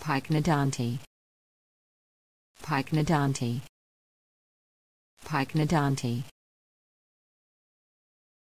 Pike Nadanti Pike Nadanti Pike Nadanti